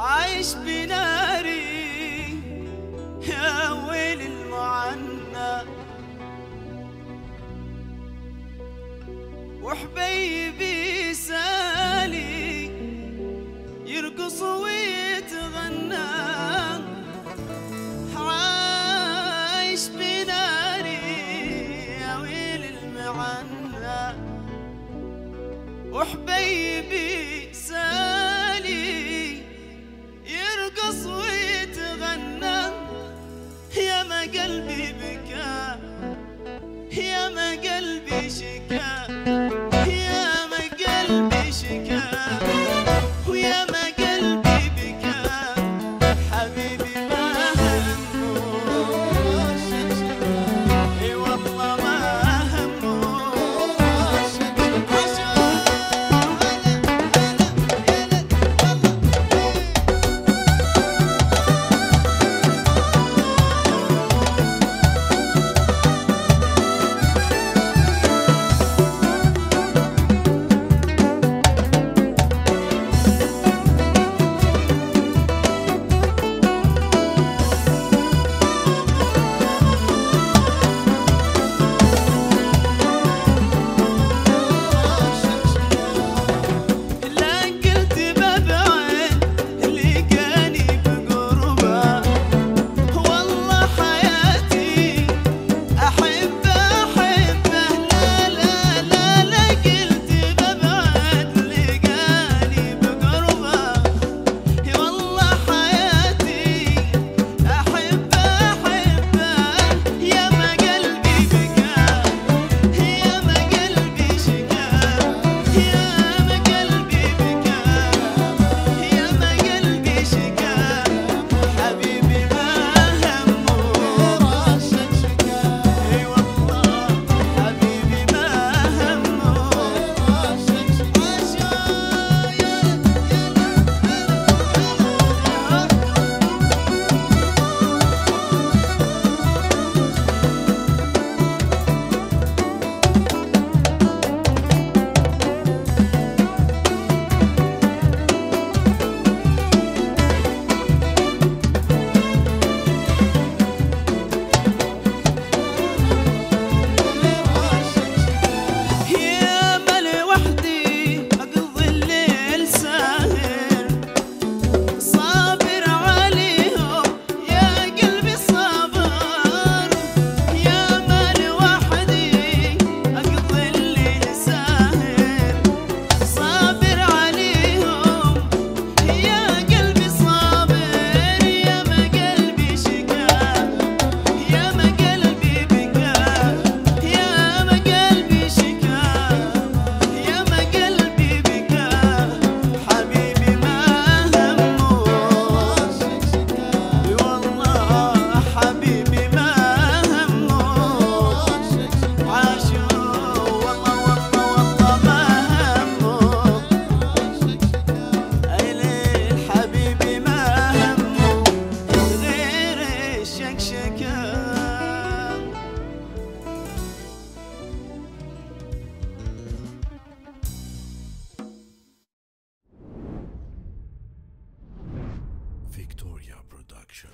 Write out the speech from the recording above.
عايش بناري يا ويل المعنى. وحبيبي سالي يرقص ويتغنى. عايش بناري يا ويل المعنى. وحبيبي سالي Victoria production.